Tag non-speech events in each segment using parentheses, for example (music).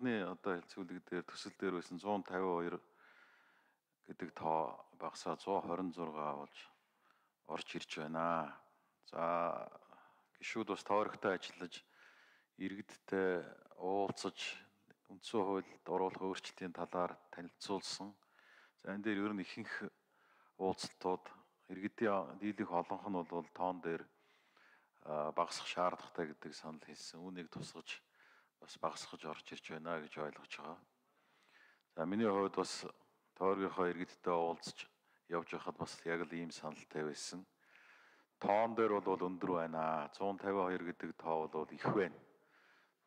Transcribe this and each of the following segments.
анхны одоо хэлцүүлэг дээр төсөл дээр байсан 152 гэдэг тоо багасаа 126 болж орж ирж байна. За гişүүд бас тойрогтой ажиллаж иргэдтэй уулзаж үндсэн хуульд оруулах өөрчлөлтийн талаар танилцуулсан. За энэ дээр ер нь ихэнх уулзалтууд иргэдийн дийлэх олонх нь бол тоон дээр багасах шаардлагатай гэдэг санал хэлсэн. Үүнийг тусгаж бас багасгаж орж ирж байна гэж ойлгож байгаа. За миний хувьд бас тойргийнхоо иргэдтэй уулзаж явж байхад бас яг л ийм саналтай байсан. Тоон дээр бол өндөр байна. 152 гэдэг тоо бол их байна.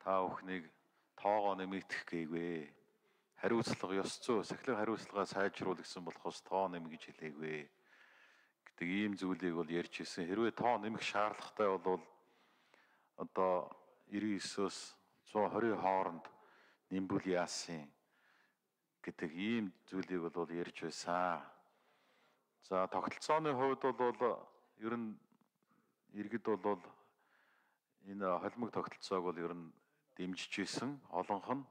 Та бүхнийг тоогоо нэмэгдэх гээгүй. Хариуцлага ёс зүй, сахилга хариуцлагаа сайжруул гэсэн болохоос тоо нэмэх гэж хэлээгүй. гэдэг ийм зүйлийг бол ярьж ирсэн. Хэрвээ тоо нэмэх шаардлагатай бол одоо 99-өөс 120 хооронд нэмбүл яасан гэдэг ийм зүйлийг бол ярьж байсан. За тогтолцооны хувьд бол ер нь иргэд бол энэ холимог тогтолцоог бол ер нь дэмжиж исэн олонх нь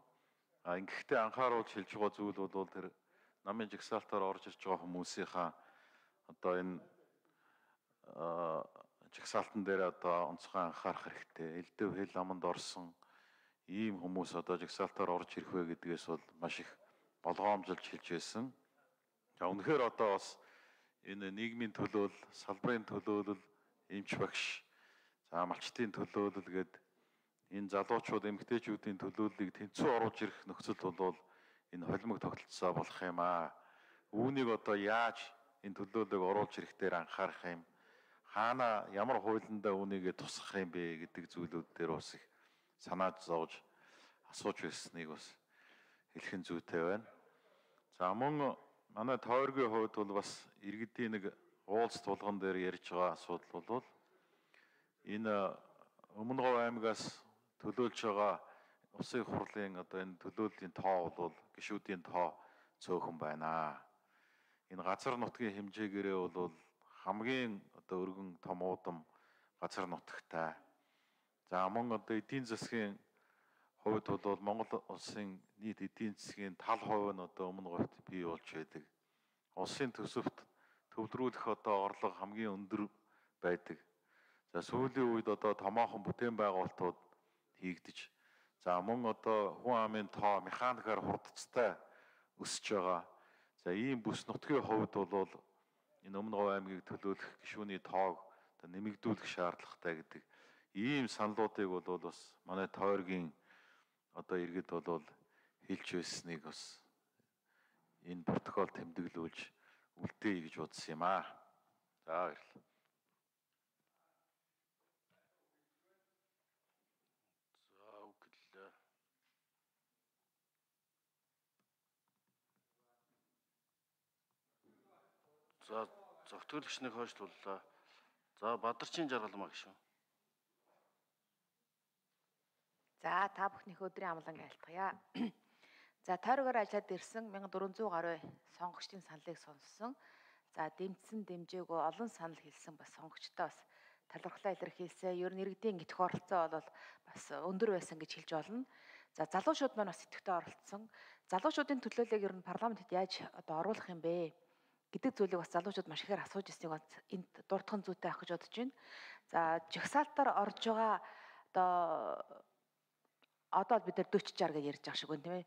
а ингэхдээ анхааруулж хэлж байгаа зүйл бол тэр намын жигсаалтаар орж ирж байгаа хүмүүсийнхаа одоо энэ жигсаалтан дээр одоо онцгой анхаарах хэрэгтэй. Элдв хэл аманд орсон ийм хүмүүс одоо жигсаалтаар орж ирэх вэ гэдгээс бол маш их болгоомжлж хэлж байсан. За үнэхээр одоо бас энэ нийгмийн төлөөлөл, салбарын төлөөлөл, эмч багш, за малчтын төлөөлөл гэдэг энэ залуучууд эмэгтэйчүүдийн төлөөллийг тэнцүү оруулж ирэх нөхцөл бол энэ холимог тогтолцоо болох юм аа. Үүнийг одоо яаж энэ төлөөллөг оруулж ирэх дээр анхаарах юм. Хаана ямар хуулиндаа үүнийг тусгах юм бэ гэдэг зүйлүүд дээр бас их санаа зовж асууж байсныг бас хэлхэн зүйтэй байна. За мөн манай тойргийн хувьд бол бас иргэдийн нэг уулз тулган дээр ярьж байгаа асуудал бол энэ Өмнө Говь аймагаас төлөөлж байгаа улсын хурлын одоо энэ төлөөллийн тоо бол гişүүдийн тоо цөөхөн байна. Энэ газар нутгийн хэмжээгээрээ бол хамгийн одоо өргөн том уудам газар нутагтай. За мөн одоо эдийн засгийн хувьд бол Монгол улсын нийт эдийн засгийн тал хувь нь одоо өмнө говьт бий болж байдаг. Улсын төсөвт төвлөрүүлэх одоо орлого хамгийн өндөр байдаг. За сүүлийн үед одоо томоохон бүтээн байгуулалтууд хийгдэж за мөн одоо хүн амын тоо механикаар хурдцтай өсөж байгаа. За ийм бүс нутгийн хувьд бол энэ өмнө говь аймгийг төлөөлөх гишүүний тоог нэмэгдүүлэх шаардлагатай гэдэг ийм саналуудыг бол бас манай тойргийн одоо иргэд бол хэлж байсныг бас энэ протокол тэмдэглүүлж үлдээе гэж бодсон юм аа. За баярлалаа. За зөвтгөлөгчнийг хойшлууллаа. За Бадарчин жаргалмаа гişүн. За та бүхнийх өдрийн амлан айлтгая. (clears throat) За тойрогоор ажиллаад ирсэн 1400 гаруй сонгогчдын саналыг сонссон. За дэмжсэн дэмжээгөө олон санал хэлсэн бас сонгогчдоо бас талархлаа илэрхийлсэн. Ер нь иргэдийн итгэх оролцоо бол бас өндөр байсан гэж хэлж болно. За залуучууд маань бас идэвхтэй оролцсон. Залуучуудын төлөөллийг ер нь парламентэд яаж одоо оруулах юм бэ? гэдэг зүйлийг бас залуучууд маш ихээр асууж ирснийг энд дурдхан зүйтэй авах гэж бодож байна. За жагсаалтаар орж байгаа одоо одоо бид нар 40 60 гэж ярьж байгаа шиг байна тийм ээ.